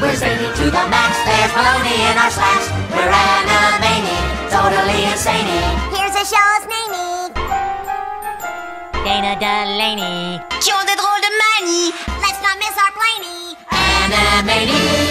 We're zany to the max. There's baloney in our slacks. We're animating, totally insane. Here's a show's namey. Dana Delaney. Qui the de drôles de. Let's not miss our planey. Animaniacs.